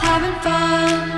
having fun.